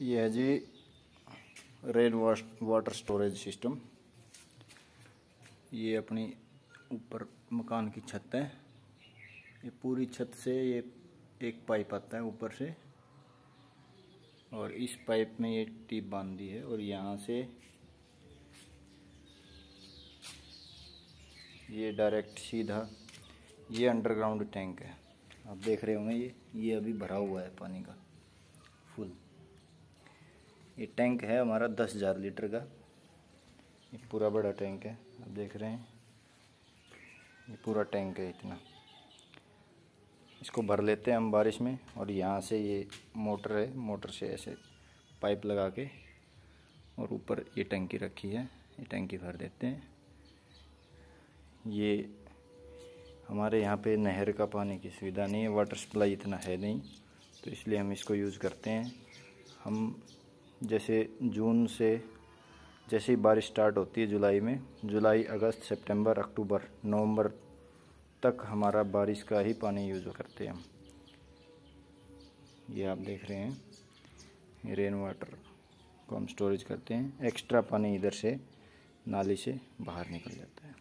ये है जी रेन वाटर स्टोरेज सिस्टम ये अपनी ऊपर मकान की छत है। ये पूरी छत से ये एक पाइप आता है ऊपर से। और इस पाइप में ये टीप बाँध दी है और यहाँ से ये डायरेक्ट सीधा ये अंडरग्राउंड टैंक है। आप देख रहे होंगे, ये ये अभी भरा हुआ है पानी का फुल ये टैंक है हमारा दस हज़ार लीटर का। ये पूरा बड़ा टैंक है, आप देख रहे हैं। ये पूरा टैंक है इतना। इसको भर लेते हैं हम बारिश में और यहाँ से ये मोटर है, मोटर से ऐसे पाइप लगा के और ऊपर ये टंकी रखी है, ये टंकी भर देते हैं। ये हमारे यहाँ पे नहर का पानी की सुविधा नहीं है, वाटर सप्लाई इतना है नहीं तो इसलिए हम इसको यूज़ करते हैं। हम जैसे जून से जैसे ही बारिश स्टार्ट होती है जुलाई में, जुलाई, अगस्त, सितंबर, अक्टूबर, नवंबर तक हमारा बारिश का ही पानी यूज़ करते हैं हम। ये आप देख रहे हैं रेन वाटर को हम स्टोरेज करते हैं। एक्स्ट्रा पानी इधर से, नाली से बाहर निकल जाता है।